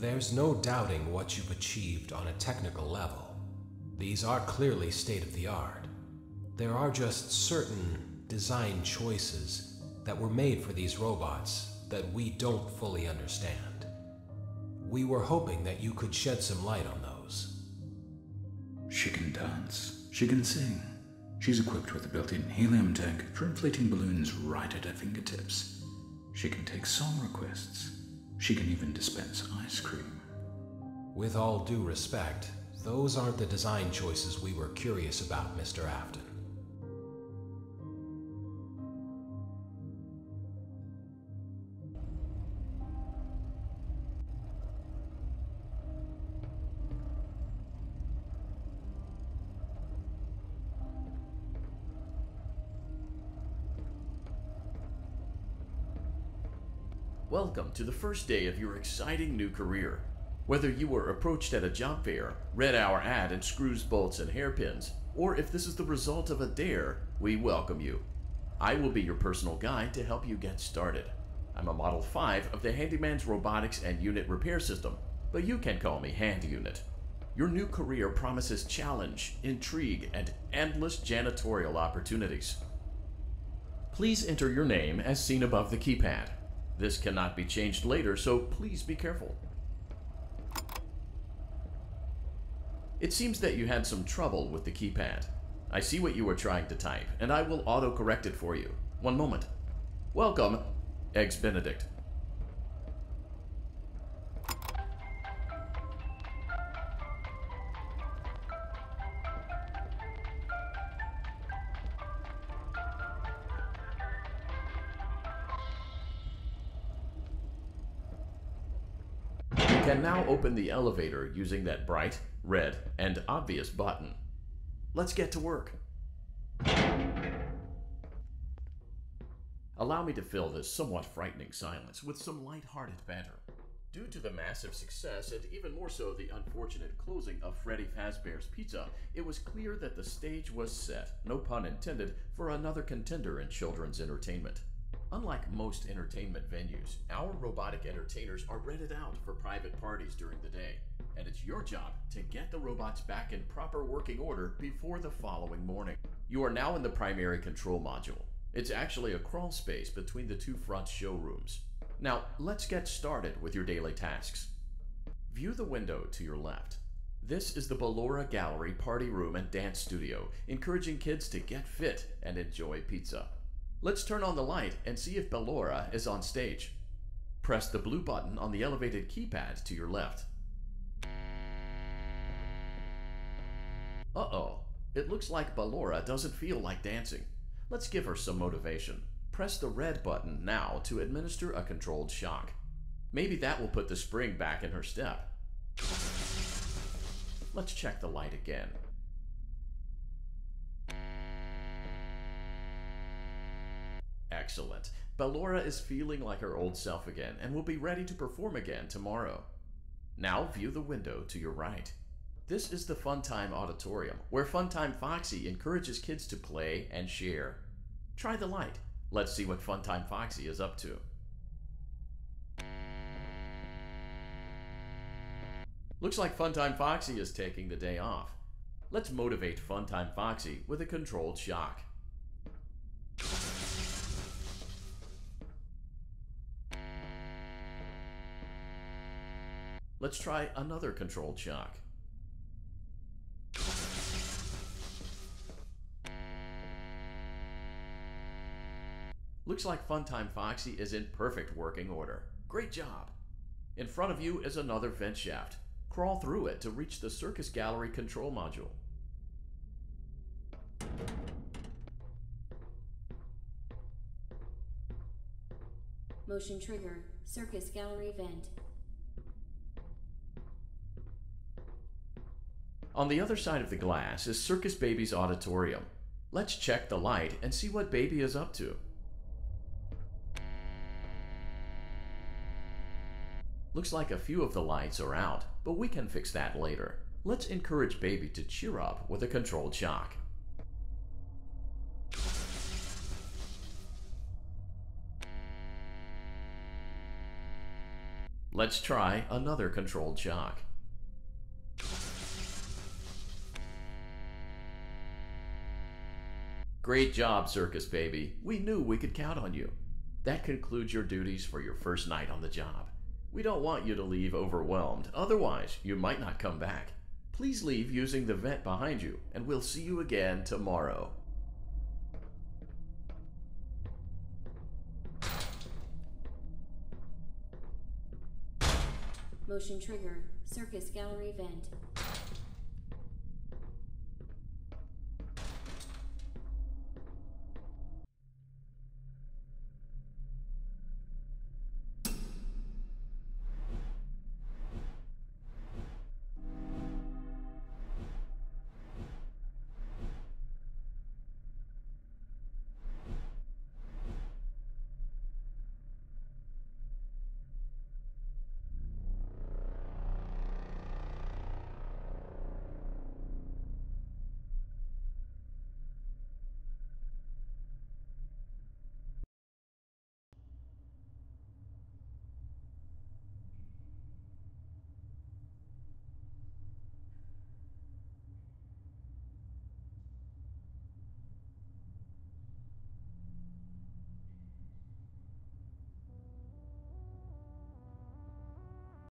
There's no doubting what you've achieved on a technical level. These are clearly state of the art. There are just certain design choices that were made for these robots that we don't fully understand. We were hoping that you could shed some light on those. She can dance. She can sing. She's equipped with a built-in helium tank for inflating balloons right at her fingertips. She can take song requests. She can even dispense ice cream. With all due respect, those aren't the design choices we were curious about, Mr. Afton. Welcome to the first day of your exciting new career. Whether you were approached at a job fair, read our ad in screws, bolts, and hairpins, or if this is the result of a dare, we welcome you. I will be your personal guide to help you get started. I'm a Model 5 of the Handyman's Robotics and Unit Repair System, but you can call me Hand Unit. Your new career promises challenge, intrigue, and endless janitorial opportunities. Please enter your name as seen above the keypad. This cannot be changed later, so please be careful. It seems that you had some trouble with the keypad. I see what you were trying to type, and I will auto-correct it for you. One moment. Welcome, Eggs Benedict. Can now open the elevator using that bright, red, and obvious button. Let's get to work. Allow me to fill this somewhat frightening silence with some light-hearted banter. Due to the massive success, and even more so the unfortunate closing of Freddy Fazbear's Pizza, it was clear that the stage was set, no pun intended, for another contender in children's entertainment. Unlike most entertainment venues, our robotic entertainers are rented out for private parties during the day, and it's your job to get the robots back in proper working order before the following morning. You are now in the primary control module. It's actually a crawl space between the two front showrooms. Now, let's get started with your daily tasks. View the window to your left. This is the Ballora Gallery Party Room and Dance Studio, encouraging kids to get fit and enjoy pizza. Let's turn on the light and see if Ballora is on stage. Press the blue button on the elevated keypad to your left. Uh-oh, it looks like Ballora doesn't feel like dancing. Let's give her some motivation. Press the red button now to administer a controlled shock. Maybe that will put the spring back in her step. Let's check the light again. Excellent. Ballora is feeling like her old self again and will be ready to perform again tomorrow. Now view the window to your right. This is the Funtime Auditorium, where Funtime Foxy encourages kids to play and share. Try the light. Let's see what Funtime Foxy is up to. Looks like Funtime Foxy is taking the day off. Let's motivate Funtime Foxy with a controlled shock. Let's try another controlled shock. Looks like Funtime Foxy is in perfect working order. Great job! In front of you is another vent shaft. Crawl through it to reach the Circus Gallery control module. Motion trigger. Circus gallery vent. On the other side of the glass is Circus Baby's auditorium. Let's check the light and see what Baby is up to. Looks like a few of the lights are out, but we can fix that later. Let's encourage Baby to cheer up with a controlled shock. Let's try another controlled shock. Great job, Circus Baby. We knew we could count on you. That concludes your duties for your first night on the job. We don't want you to leave overwhelmed, otherwise, you might not come back. Please leave using the vent behind you, and we'll see you again tomorrow. Motion trigger. Circus gallery vent.